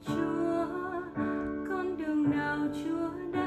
Chúa con đường nào Chúa đã